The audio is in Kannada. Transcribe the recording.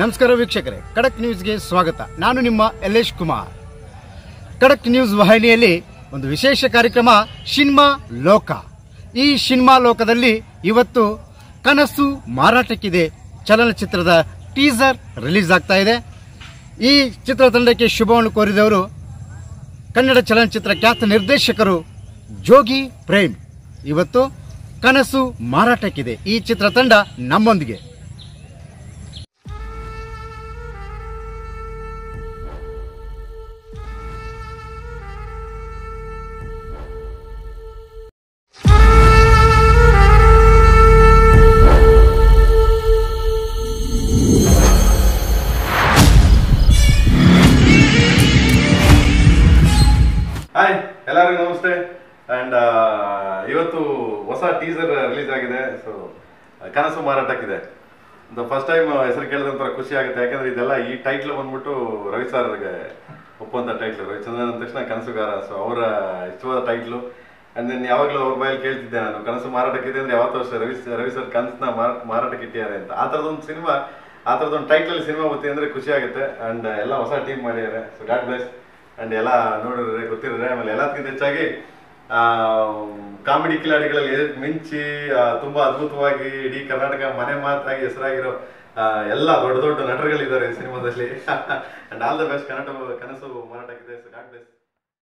ನಮಸ್ಕಾರ ವೀಕ್ಷಕರೇ, ಖಡಕ್ ನ್ಯೂಸ್ಗೆ ಸ್ವಾಗತ. ನಾನು ನಿಮ್ಮ ಯಲೇಶ್ ಕುಮಾರ್. ಖಡಕ್ ನ್ಯೂಸ್ ವಾಹಿನಿಯಲ್ಲಿ ಒಂದು ವಿಶೇಷ ಕಾರ್ಯಕ್ರಮ, ಸಿನಿಮಾ ಲೋಕ. ಈ ಸಿನಿಮಾ ಲೋಕದಲ್ಲಿ ಇವತ್ತು ಕನಸು ಮಾರಾಟಕ್ಕಿದೆ ಚಲನಚಿತ್ರದ ಟೀಸರ್ ರಿಲೀಸ್ ಆಗ್ತಾ ಇದೆ. ಈ ಚಿತ್ರತಂಡಕ್ಕೆ ಶುಭವನ್ನು ಕೋರಿದವರು ಕನ್ನಡ ಚಲನಚಿತ್ರ ಖ್ಯಾತ ನಿರ್ದೇಶಕರು ಜೋಗಿ ಪ್ರೇಮ್. ಇವತ್ತು ಕನಸು ಮಾರಾಟಕ್ಕಿದೆ ಈ ಚಿತ್ರತಂಡ ನಮ್ಮೊಂದಿಗೆ. ಹಾಯ್ ಎಲ್ಲರಿಗೂ ನಮಸ್ತೆ. ಅಂಡ್ ಇವತ್ತು ಹೊಸ ಟೀಸರ್ ರಿಲೀಸ್ ಆಗಿದೆ. ಸೊ ಕನಸು ಮಾರಾಟಕ್ಕಿದೆ. ಫಸ್ಟ್ ಟೈಮ್ ಹೆಸರು ಕೇಳಿದ ಒಂಥರ ಖುಷಿ ಆಗುತ್ತೆ. ಯಾಕಂದ್ರೆ ಇದೆಲ್ಲ ಈ ಟೈಟ್ಲ್ ಬಂದ್ಬಿಟ್ಟು ರವಿ ಸರ್ಗೆ ಒಪ್ಪುವಂಥ ಟೈಟ್ಲ್ ರವಿಚಂದ್ರನ್ ಅಂದ ತಕ್ಷಣ ಕನಸುಗಾರ. ಸೊ ಅವರ ಇಷ್ಟವಾದ ಟೈಟ್ಲು ಅಂಡ್ ದೆನ್ ಯಾವಾಗಲೂ ಅವ್ರ ಬಾಯಲ್ಲಿ ಕೇಳ್ತಿದ್ದೆ ನಾನು, ಕನಸು ಮಾರಾಟಕ್ಕಿದೆ ಅಂದ್ರೆ ಯಾವತ್ತೂ ಅಷ್ಟೇ ರವಿ ರವಿ ಸರ್ ಕನಸನ್ನ ಮಾರಾಟಕ್ಕೆ ಇಟ್ಟಿದ್ದಾರೆ ಅಂತ. ಆ ಥರದೊಂದು ಸಿನಿಮಾ ಆ ಥರದೊಂದು ಟೈಟ್ಲಲ್ಲಿ ಸಿನಿಮಾ ಬರ್ತೀನಿ ಅಂದರೆ ಖುಷಿ ಆಗುತ್ತೆ. ಅಂಡ್ ಎಲ್ಲ ಹೊಸ ಟೀಮ್ ಮಾಡಿದ್ದಾರೆ. ಸೊ ಗಾಡ್ ಬ್ಲೆಸ್ ಅಂಡ್ ಎಲ್ಲ ನೋಡಿದ್ರೆ ಗೊತ್ತಿರೋದ್ರೆ ಆಮೇಲೆ ಎಲ್ಲದಕ್ಕಿಂತ ಹೆಚ್ಚಾಗಿ ಕಾಮಿಡಿ ಕಿಲಾಡಿಗಳಲ್ಲಿ ಮಿಂಚಿ ತುಂಬಾ ಅದ್ಭುತವಾಗಿ ಇಡೀ ಕರ್ನಾಟಕ ಮನೆ ಮಾತಾಗಿ ಹೆಸರಾಗಿರೋ ಎಲ್ಲ ದೊಡ್ಡ ದೊಡ್ಡ ನಟರುಗಳಿದ್ದಾರೆ ಸಿನಿಮಾದಲ್ಲಿ. And all the best Kannada ಕನಸು ಮಾರಾಟಕ್ಕಿದೆ. God best